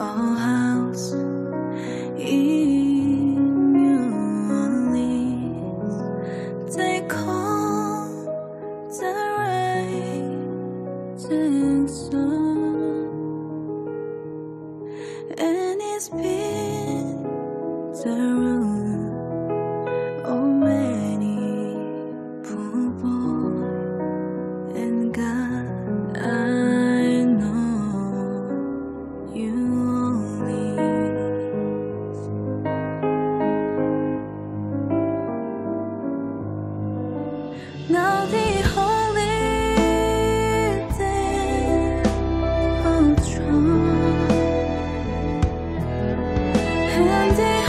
kochans i the rising sun, and it's been the and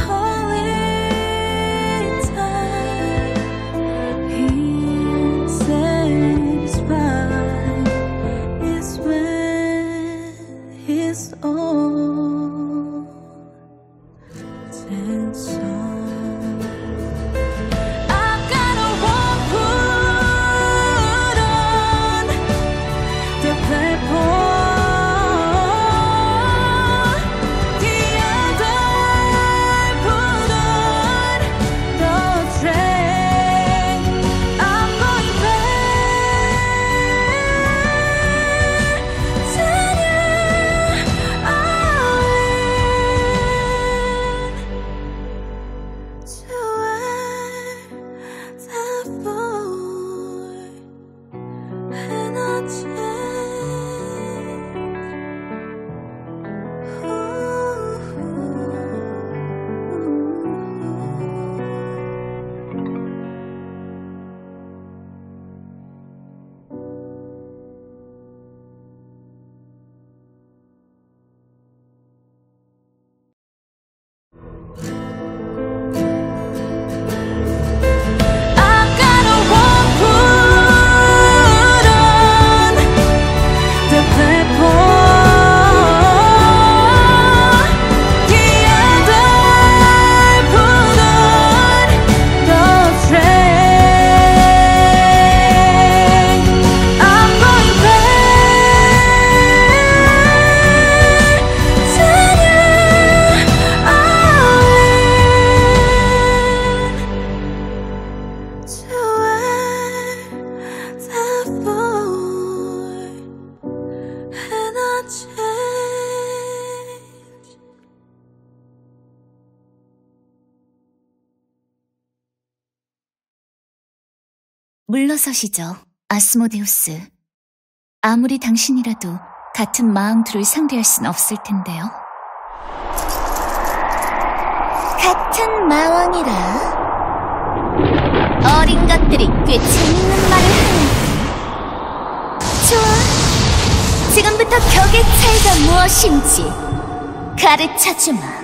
물러서시죠, 아스모데우스. 아무리 당신이라도 같은 마음 둘을 상대할 순 없을 텐데요. 같은 마왕이라. 어린 것들이 꽤 재밌는 말을 하네. 좋아. 지금부터 벽의 차이가 무엇인지 가르쳐주마.